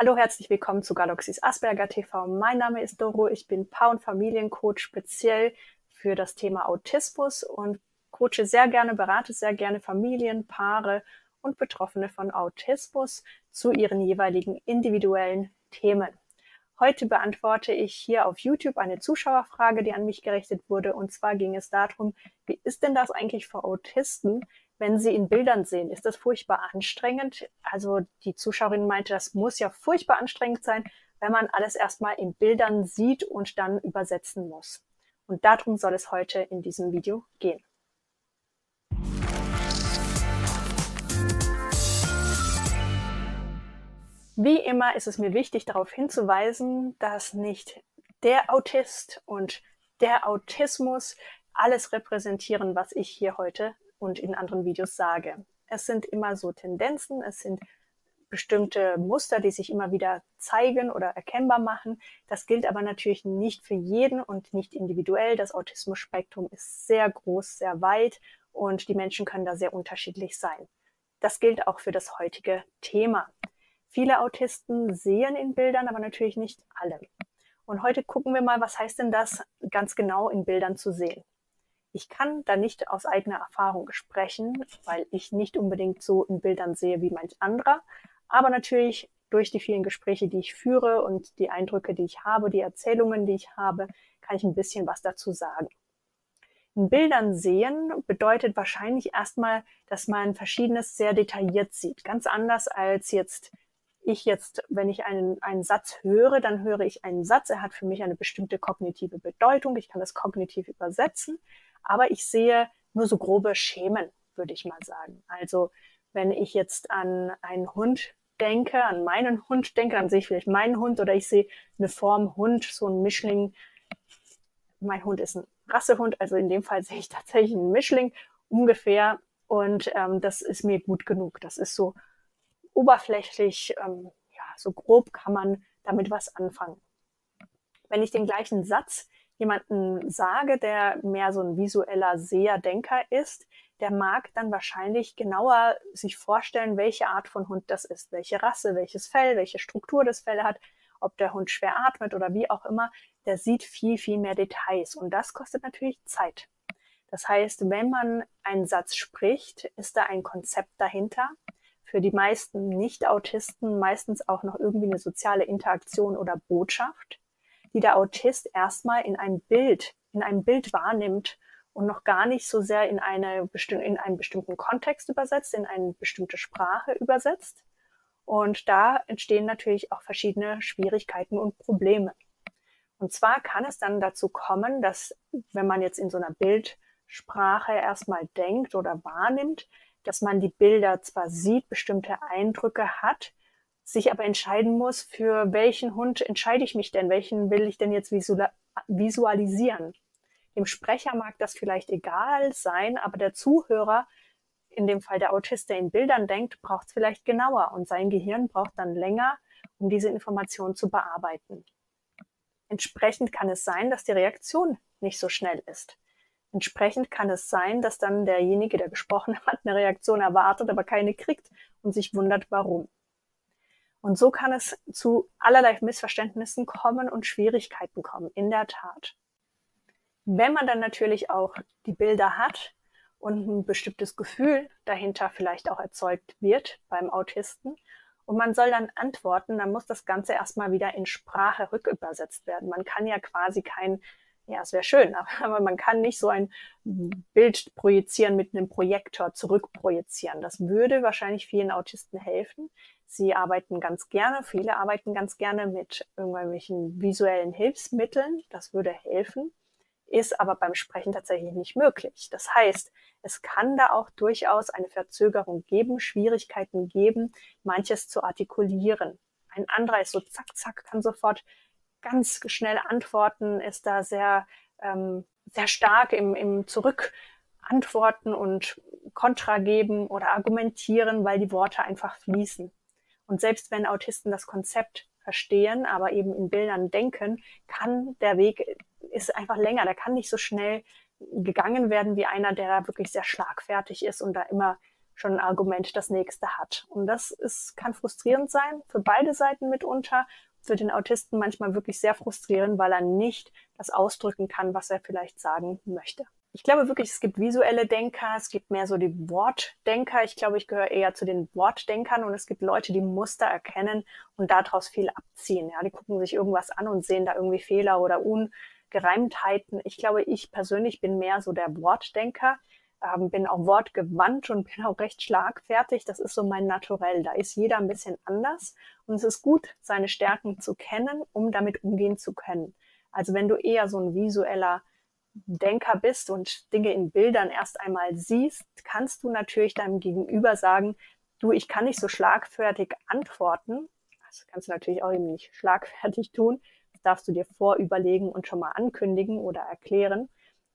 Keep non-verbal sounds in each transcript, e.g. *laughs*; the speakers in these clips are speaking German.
Hallo, herzlich willkommen zu Galaxys Asperger TV. Mein Name ist Doro, ich bin Paar- und Familiencoach speziell für das Thema Autismus und coache sehr gerne, berate sehr gerne Familien, Paare und Betroffene von Autismus zu ihren jeweiligen individuellen Themen. Heute beantworte ich hier auf YouTube eine Zuschauerfrage, die an mich gerichtet wurde. Und zwar ging es darum, wie ist denn das eigentlich für Autisten, wenn sie in Bildern sehen? Ist das furchtbar anstrengend? Also die Zuschauerin meinte, das muss ja furchtbar anstrengend sein, wenn man alles erstmal in Bildern sieht und dann übersetzen muss. Und darum soll es heute in diesem Video gehen. Wie immer ist es mir wichtig, darauf hinzuweisen, dass nicht der Autist und der Autismus alles repräsentieren, was ich hier heute und in anderen Videos sage. Es sind immer so Tendenzen, es sind bestimmte Muster, die sich immer wieder zeigen oder erkennbar machen. Das gilt aber natürlich nicht für jeden und nicht individuell. Das Autismus-Spektrum ist sehr groß, sehr weit und die Menschen können da sehr unterschiedlich sein. Das gilt auch für das heutige Thema. Viele Autisten sehen in Bildern, aber natürlich nicht alle. Und heute gucken wir mal, was heißt denn das ganz genau in Bildern zu sehen. Ich kann da nicht aus eigener Erfahrung sprechen, weil ich nicht unbedingt so in Bildern sehe wie manch anderer. Aber natürlich durch die vielen Gespräche, die ich führe und die Eindrücke, die ich habe, die Erzählungen, die ich habe, kann ich ein bisschen was dazu sagen. In Bildern sehen bedeutet wahrscheinlich erstmal, dass man Verschiedenes sehr detailliert sieht. Ganz anders als jetzt ich jetzt, wenn ich einen, einen Satz höre, dann höre ich einen Satz. Er hat für mich eine bestimmte kognitive Bedeutung. Ich kann das kognitiv übersetzen. Aber ich sehe nur so grobe Schemen, würde ich mal sagen. Also wenn ich jetzt an einen Hund denke, an meinen Hund denke, dann sehe ich vielleicht meinen Hund oder ich sehe eine Form Hund, so ein Mischling. Mein Hund ist ein Rassehund, also in dem Fall *laughs* sehe ich tatsächlich einen Mischling ungefähr und ähm, das ist mir gut genug. Das ist so oberflächlich, ähm, ja, so grob kann man damit was anfangen. Wenn ich den gleichen Satz jemanden sage, der mehr so ein visueller Seher-Denker ist, der mag dann wahrscheinlich genauer sich vorstellen, welche Art von Hund das ist, welche Rasse, welches Fell, welche Struktur das Fell hat, ob der Hund schwer atmet oder wie auch immer. Der sieht viel, viel mehr Details und das kostet natürlich Zeit. Das heißt, wenn man einen Satz spricht, ist da ein Konzept dahinter. Für die meisten Nicht-Autisten meistens auch noch irgendwie eine soziale Interaktion oder Botschaft die der Autist erstmal in ein Bild, in einem Bild wahrnimmt und noch gar nicht so sehr in, eine in einen bestimmten Kontext übersetzt, in eine bestimmte Sprache übersetzt. Und da entstehen natürlich auch verschiedene Schwierigkeiten und Probleme. Und zwar kann es dann dazu kommen, dass wenn man jetzt in so einer Bildsprache erstmal denkt oder wahrnimmt, dass man die Bilder zwar sieht, bestimmte Eindrücke hat, sich aber entscheiden muss, für welchen Hund entscheide ich mich denn, welchen will ich denn jetzt visualisieren. Dem Sprecher mag das vielleicht egal sein, aber der Zuhörer, in dem Fall der Autist, der in Bildern denkt, braucht es vielleicht genauer und sein Gehirn braucht dann länger, um diese Information zu bearbeiten. Entsprechend kann es sein, dass die Reaktion nicht so schnell ist. Entsprechend kann es sein, dass dann derjenige, der gesprochen *laughs* hat, eine Reaktion erwartet, aber keine kriegt und sich wundert, warum. Und so kann es zu allerlei Missverständnissen kommen und Schwierigkeiten kommen, in der Tat. Wenn man dann natürlich auch die Bilder hat und ein bestimmtes Gefühl dahinter vielleicht auch erzeugt wird beim Autisten und man soll dann antworten, dann muss das Ganze erstmal wieder in Sprache rückübersetzt werden. Man kann ja quasi kein, ja, es wäre schön, *laughs* aber man kann nicht so ein Bild projizieren mit einem Projektor zurückprojizieren. Das würde wahrscheinlich vielen Autisten helfen. Sie arbeiten ganz gerne, viele arbeiten ganz gerne mit irgendwelchen visuellen Hilfsmitteln. Das würde helfen, ist aber beim Sprechen tatsächlich nicht möglich. Das heißt, es kann da auch durchaus eine Verzögerung geben, Schwierigkeiten geben, manches zu artikulieren. Ein anderer ist so zack, zack, kann sofort ganz schnell antworten, ist da sehr, ähm, sehr stark im, im Zurück antworten und Kontra geben oder argumentieren, weil die Worte einfach fließen. Und selbst wenn Autisten das Konzept verstehen, aber eben in Bildern denken, kann der Weg, ist einfach länger, der kann nicht so schnell gegangen werden wie einer, der da wirklich sehr schlagfertig ist und da immer schon ein Argument das nächste hat. Und das ist, kann frustrierend sein, für beide Seiten mitunter. Für den Autisten manchmal wirklich sehr frustrierend, weil er nicht das ausdrücken kann, was er vielleicht sagen möchte. Ich glaube wirklich, es gibt visuelle Denker, es gibt mehr so die Wortdenker. Ich glaube, ich gehöre eher zu den Wortdenkern und es gibt Leute, die Muster erkennen und daraus viel abziehen. Ja, die gucken sich irgendwas an und sehen da irgendwie Fehler oder Ungereimtheiten. Ich glaube, ich persönlich bin mehr so der Wortdenker ähm, bin auch wortgewandt und *laughs* bin auch recht schlagfertig. Das ist so mein Naturell. Da ist jeder ein bisschen anders. Und es ist gut, seine Stärken zu kennen, um damit umgehen zu können. Also wenn du eher so ein visueller Denker bist und Dinge in Bildern erst einmal siehst, kannst du natürlich deinem Gegenüber sagen, du, ich kann nicht so schlagfertig antworten. Das kannst du natürlich auch eben nicht *laughs* schlagfertig tun. Das darfst du dir vorüberlegen und schon mal ankündigen oder erklären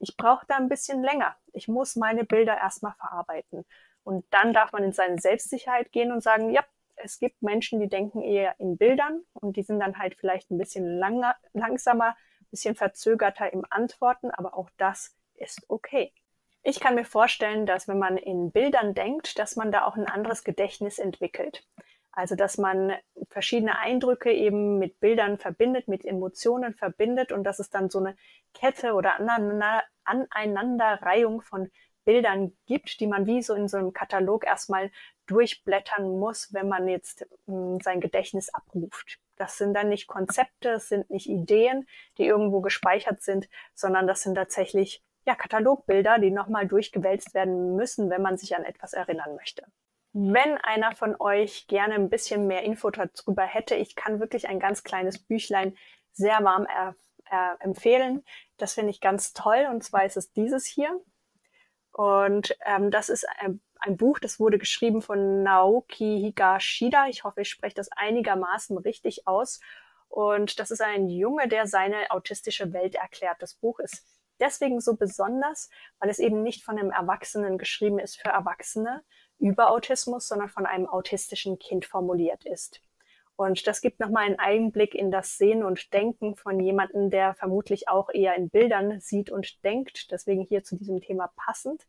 ich brauche da ein bisschen länger. Ich muss meine Bilder erstmal verarbeiten. Und dann darf man in seine Selbstsicherheit gehen und sagen, ja, es gibt Menschen, die denken eher in Bildern und die sind dann halt vielleicht ein bisschen langer, langsamer, bisschen verzögerter im Antworten, aber auch das ist okay. Ich kann mir vorstellen, dass wenn man in Bildern denkt, dass man da auch ein anderes Gedächtnis entwickelt. Also, dass man verschiedene Eindrücke eben mit Bildern verbindet, mit Emotionen verbindet und dass es dann so eine Kette oder Aneinanderreihung von Bildern gibt, die man wie so in so einem Katalog erstmal durchblättern muss, wenn man jetzt mh, hm, sein Gedächtnis abruft. Das sind dann nicht Konzepte, es sind nicht Ideen, die irgendwo gespeichert sind, sondern das sind tatsächlich ja, Katalogbilder, die nochmal durchgewälzt werden müssen, wenn man sich an etwas erinnern möchte. Wenn einer von euch gerne ein bisschen mehr Info darüber hätte, ich kann wirklich ein ganz kleines Büchlein sehr warm er, er, empfehlen. Das finde ich ganz toll. Und zwar ist es dieses hier. Und ähm, das ist ein, ein, Buch, das wurde geschrieben von Naoki Higashida. Ich hoffe, ich spreche das einigermaßen richtig aus. Und das ist ein Junge, der seine autistische Welt erklärt. Das Buch ist deswegen so besonders, weil es eben nicht von einem Erwachsenen geschrieben ist für Erwachsene, über Autismus, sondern von einem autistischen Kind formuliert ist. Und das gibt nochmal einen Einblick in das Sehen und Denken von jemandem, der vermutlich auch eher in Bildern sieht und denkt. Deswegen hier zu diesem Thema passend.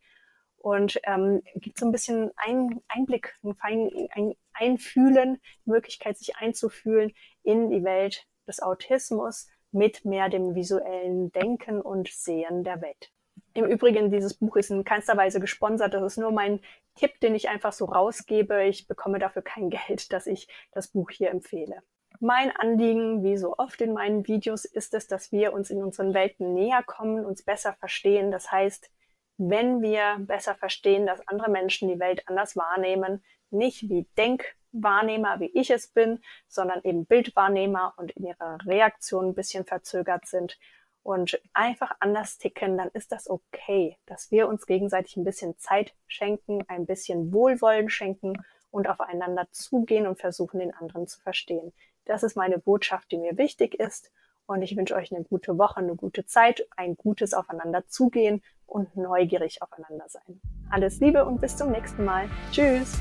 Und ähm, gibt so ein bisschen ein Einblick, ein, ein Einfühlen, die Möglichkeit, sich einzufühlen in die Welt des Autismus mit mehr dem visuellen Denken und Sehen der Welt. Im Übrigen, dieses Buch ist in keinster Weise gesponsert. Das ist nur mein Tipp, den ich einfach so rausgebe. Ich bekomme dafür kein *laughs* Geld, dass ich das Buch hier empfehle. Mein Anliegen, wie so oft in meinen Videos, ist es, dass wir uns in unseren Welten näher kommen, uns besser verstehen. Das heißt, wenn wir besser verstehen, dass andere Menschen die Welt anders wahrnehmen, nicht wie Denkwahrnehmer, wie ich es bin, sondern eben Bildwahrnehmer und in ihrer Reaktion ein bisschen verzögert sind und einfach anders ticken, dann ist das okay, dass wir uns gegenseitig ein bisschen Zeit schenken, ein bisschen Wohlwollen schenken und aufeinander zugehen und versuchen, den anderen zu verstehen. Das ist meine Botschaft, die mir wichtig ist. Und ich wünsche euch eine gute Woche, eine gute Zeit, ein gutes Aufeinander zugehen und neugierig aufeinander sein. Alles Liebe und bis zum nächsten Mal. Tschüss!